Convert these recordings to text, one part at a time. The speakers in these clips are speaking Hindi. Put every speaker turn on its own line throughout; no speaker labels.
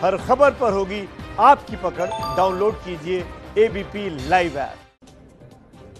हर खबर पर होगी आपकी पकड़। डाउनलोड कीजिए एबीपी लाइव ऐप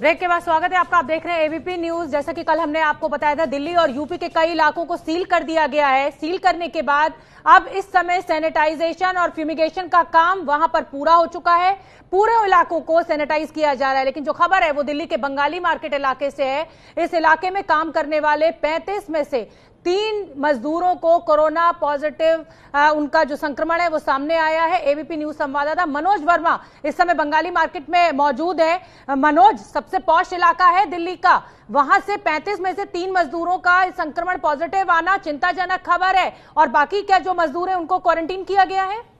ब्रेक के बाद स्वागत है आपका। आप देख रहे हैं एबीपी न्यूज़ जैसा कि कल हमने आपको बताया था, दिल्ली और यूपी के कई इलाकों को सील कर दिया गया है। सील करने के बाद अब इस समय सैनिटाइजेशन और फ्यूमिगेशन का काम वहाँ पर पूरा हो चुका है। पूरे इलाकों को सैनिटाइज किया जा रहा है। लेकिन जो खबर है, वो दिल्ली के बंगाली मार्केट इलाके से है। इस इलाके में काम करने वाले 35 में से तीन मजदूरों को कोरोना पॉजिटिव उनका जो संक्रमण है वो सामने आया है। एबीपी न्यूज़ संवाददाता मनोज वर्मा इस समय बंगाली मार्केट में मौजूद है। मनोज, सबसे पौष इलाका है दिल्ली का। वहाँ से 35 में से तीन मजदूरों का संक्रमण पॉजिटिव आना चिंताजनक खबर है। और बाकी क्या जो मजदूर है, उनको क्वारंटीन किया गया है?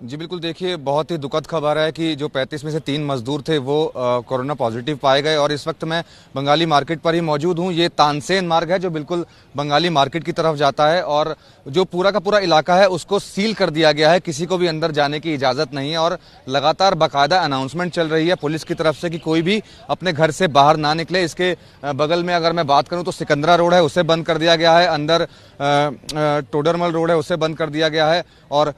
जी, बिल्कुल देखिए, बहुत ही दुखद खबर है कि जो 35 में से तीन मजदूर थे, वो कोरोना पॉजिटिव पाए गए और इस वक्त मैं बंगाली मार्केट पर ही मौजूद हूँ। ये तानसेन मार्ग है, जो बिल्कुल बंगाली मार्केट की तरफ़ जाता है और जो पूरा का पूरा इलाका है, उसको सील कर दिया गया है। किसी को भी अंदर जाने की इजाज़त नहीं है और लगातार बाकायदा अनाउंसमेंट चल रही है पुलिस की तरफ़ से कि कोई भी अपने घर से बाहर ना निकले। इसके बगल में अगर मैं बात करूँ तो सिकंदरा रोड है, उसे बंद कर दिया गया है। अंदर टोडरमल रोड है उसे बंद कर दिया गया है और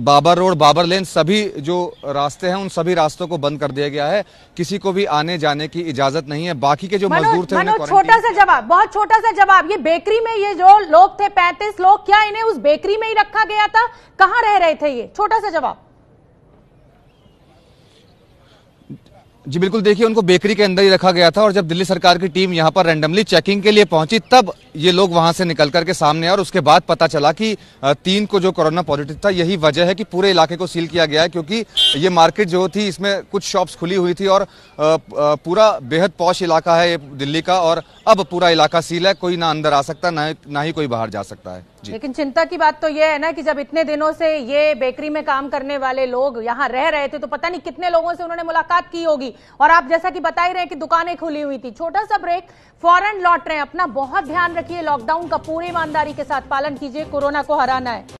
बाबर रोड बाबर लेन सभी जो रास्ते हैं उन सभी रास्तों को बंद कर दिया गया है। किसी को भी आने जाने की इजाज़त नहीं है। बाकी के जो मजदूर थे
उन्हें छोटा सा जवाब बहुत छोटा सा जवाब। ये बेकरी में ये जो लोग थे पैंतीस लोग क्या इन्हें उस बेकरी में ही रखा गया था? कहाँ रह रहे थे ये? छोटा सा जवाब।
जी बिल्कुल। देखिए उनको बेकरी के अंदर ही रखा गया था और जब दिल्ली सरकार की टीम यहाँ पर रैंडमली चेकिंग के लिए पहुँची तब ये लोग वहाँ से निकल करके सामने आए और उसके बाद पता चला कि तीन को जो कोरोना पॉजिटिव था यही वजह है कि पूरे इलाके को सील किया गया है क्योंकि ये मार्केट जो थी इसमें कुछ शॉप्स खुली हुई थी और पूरा बेहद पौश इलाका है दिल्ली का और अब पूरा इलाका सील है कोई ना अंदर आ सकता ना, ना ही कोई बाहर जा सकता है।
लेकिन चिंता की बात तो यह है ना कि जब इतने दिनों से ये बेकरी में काम करने वाले लोग यहाँ रह रहे थे तो पता नहीं कितने लोगों से उन्होंने मुलाकात की होगी। और आप जैसा कि बता ही रहे कि दुकानें खुली हुई थी। छोटा सा ब्रेक फॉरन लौट रहे हैं। अपना बहुत ध्यान रखिए लॉकडाउन का पूरी ईमानदारी के साथ पालन कीजिए कोरोना को हराना है।